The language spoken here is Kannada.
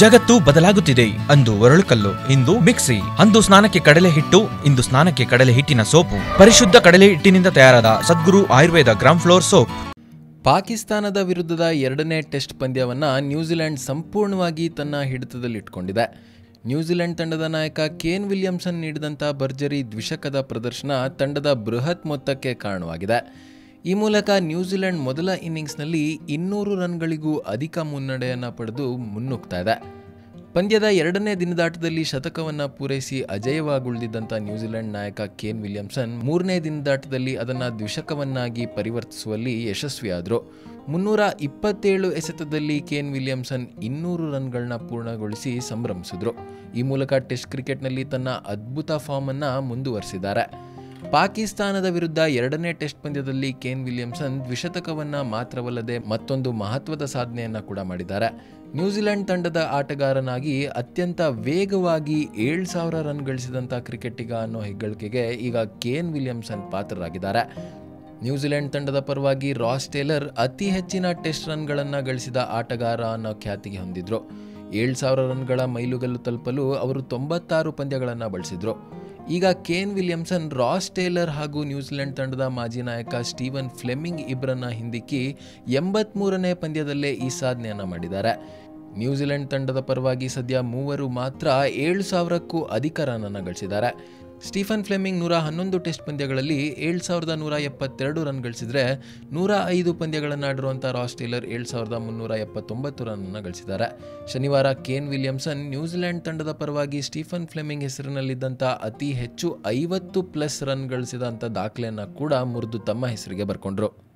ಜಗತ್ತು ಬದಲಾಗುತ್ತಿದೆ ಅಂದು ಒರಳುಕಲ್ಲು, ಇಂದು ಮಿಕ್ಸಿ. ಅಂದು ಸ್ನಾನಕ್ಕೆ ಕಡಲೆ ಹಿಟ್ಟು, ಇಂದು ಸ್ನಾನಕ್ಕೆ ಕಡಲೆ ಹಿಟ್ಟಿನ ಸೋಪು. ಪರಿಶುದ್ಧ ಕಡಲೆ ಹಿಟ್ಟಿನಿಂದ ತಯಾರಾದ Sadguru Ayurveda gram flour soap. ಪಾಕಿಸ್ತಾನದ ವಿರುದ್ಧದ ಎರಡನೇ ಟೆಸ್ಟ್ ಪಂದ್ಯವನ್ನು ನ್ಯೂಜಿಲೆಂಡ್ ಸಂಪೂರ್ಣವಾಗಿ ತನ್ನ ಹಿಡಿತದಲ್ಲಿಟ್ಕೊಂಡಿದೆ. ನ್ಯೂಜಿಲೆಂಡ್ ತಂಡದ ನಾಯಕ ಕೇನ್ ವಿಲಿಯಮ್ಸನ್ ನೀಡಿದಂಥ ಭರ್ಜರಿ ದ್ವಿಶಕದ ಪ್ರದರ್ಶನ ತಂಡದ ಬೃಹತ್ ಮೊತ್ತಕ್ಕೆ ಕಾರಣವಾಗಿದೆ. ಈ ಮೂಲಕ ನ್ಯೂಜಿಲೆಂಡ್ ಮೊದಲ ಇನ್ನಿಂಗ್ಸ್ನಲ್ಲಿ ಇನ್ನೂರು ರನ್ಗಳಿಗೂ ಅಧಿಕ ಮುನ್ನಡೆಯನ್ನು ಪಡೆದು ಮುನ್ನುಗ್ತಾ ಇದೆ. ಪಂದ್ಯದ ಎರಡನೇ ದಿನದಾಟದಲ್ಲಿ ಶತಕವನ್ನು ಪೂರೈಸಿ ಅಜೇಯವಾಗುಳಿದಿದ್ದಂಥ ನ್ಯೂಜಿಲೆಂಡ್ ನಾಯಕ ಕೇನ್ ವಿಲಿಯಮ್ಸನ್ ಮೂರನೇ ದಿನದಾಟದಲ್ಲಿ ಅದನ್ನು ದ್ವಿಶಕವನ್ನಾಗಿ ಪರಿವರ್ತಿಸುವಲ್ಲಿ ಯಶಸ್ವಿಯಾದರು. ಮುನ್ನೂರ ಇಪ್ಪತ್ತೇಳು ಎಸೆತದಲ್ಲಿ ಕೇನ್ ವಿಲಿಯಮ್ಸನ್ ಇನ್ನೂರು ರನ್ಗಳನ್ನ ಪೂರ್ಣಗೊಳಿಸಿ ಸಂಭ್ರಮಿಸಿದ್ರು. ಈ ಮೂಲಕ ಟೆಸ್ಟ್ ಕ್ರಿಕೆಟ್ನಲ್ಲಿ ತನ್ನ ಅದ್ಭುತ ಫಾರ್ಮನ್ನು ಮುಂದುವರಿಸಿದ್ದಾರೆ. ಪಾಕಿಸ್ತಾನದ ವಿರುದ್ಧ ಎರಡನೇ ಟೆಸ್ಟ್ ಪಂದ್ಯದಲ್ಲಿ ಕೇನ್ ವಿಲಿಯಮ್ಸನ್ ದ್ವಿಶತಕವನ್ನ ಮಾತ್ರವಲ್ಲದೆ ಮತ್ತೊಂದು ಮಹತ್ವದ ಸಾಧನೆಯನ್ನ ಕೂಡ ಮಾಡಿದ್ದಾರೆ. ನ್ಯೂಜಿಲೆಂಡ್ ತಂಡದ ಆಟಗಾರನಾಗಿ ಅತ್ಯಂತ ವೇಗವಾಗಿ ಏಳು ಸಾವಿರ ರನ್ ಗಳಿಸಿದಂಥ ಕ್ರಿಕೆಟಿಗ ಅನ್ನೋ ಹೆಗ್ಗಳಿಕೆಗೆ ಈಗ ಕೇನ್ ವಿಲಿಯಮ್ಸನ್ ಪಾತ್ರರಾಗಿದ್ದಾರೆ. ನ್ಯೂಜಿಲೆಂಡ್ ತಂಡದ ಪರವಾಗಿ ರಾಸ್ ಟೇಲರ್ ಅತಿ ಹೆಚ್ಚಿನ ಟೆಸ್ಟ್ ರನ್ಗಳನ್ನು ಗಳಿಸಿದ ಆಟಗಾರ ಅನ್ನೋ ಖ್ಯಾತಿಗೆ ಹೊಂದಿದ್ರು. ಏಳು ಸಾವಿರ ರನ್ಗಳ ಮೈಲುಗಲ್ಲು ತಲುಪಲು ಅವರು ತೊಂಬತ್ತಾರು ಪಂದ್ಯಗಳನ್ನು ಬಳಸಿದ್ರು. ಈಗ ಕೇನ್ ವಿಲಿಯಮ್ಸನ್, ರಾಸ್ ಟೇಲರ್ ಹಾಗೂ ನ್ಯೂಜಿಲೆಂಡ್ ತಂಡದ ಮಾಜಿ ನಾಯಕ ಸ್ಟೀವನ್ ಫ್ಲೆಮಿಂಗ್ ಇಬ್ಬರನ್ನ ಹಿಂದಿಕ್ಕಿ ಎಂಬತ್ಮೂರನೇ ಪಂದ್ಯದಲ್ಲೇ ಈ ಸಾಧನೆಯನ್ನು ಮಾಡಿದ್ದಾರೆ. ನ್ಯೂಜಿಲೆಂಡ್ ತಂಡದ ಪರವಾಗಿ ಸದ್ಯ ಮೂವರು ಮಾತ್ರ ಏಳು ಸಾವಿರಕ್ಕೂ ಅಧಿಕ ರನ್ನನ್ನು ಗಳಿಸಿದ್ದಾರೆ. ಸ್ಟೀಫನ್ ಫ್ಲೆಮಿಂಗ್ ನೂರ ಹನ್ನೊಂದು ಟೆಸ್ಟ್ ಪಂದ್ಯಗಳಲ್ಲಿ ಏಳು ಸಾವಿರದ ನೂರ ಎಪ್ಪತ್ತೆರಡು ರನ್ ಗಳಿಸಿದರೆ ನೂರ ಐದು ಪಂದ್ಯಗಳನ್ನಾಡಿರುವಂಥ ರಾಸ್ ಟೇಲರ್ ಏಳು ಸಾವಿರದ ಮುನ್ನೂರ ಎಪ್ಪತ್ತೊಂಬತ್ತು ರನ್ನನ್ನು ಗಳಿಸಿದ್ದಾರೆ. ಶನಿವಾರ ಕೇನ್ ವಿಲಿಯಮ್ಸನ್ ನ್ಯೂಜಿಲೆಂಡ್ ತಂಡದ ಪರವಾಗಿ ಸ್ಟೀಫನ್ ಫ್ಲೆಮಿಂಗ್ ಹೆಸರಿನಲ್ಲಿದ್ದಂಥ ಅತಿ ಹೆಚ್ಚು ಐವತ್ತು ಪ್ಲಸ್ ರನ್ ಗಳಿಸಿದಂಥ ದಾಖಲೆಯನ್ನು ಕೂಡ ಮುರಿದು ತಮ್ಮ ಹೆಸರಿಗೆ ಬರ್ಕೊಂಡ್ರು.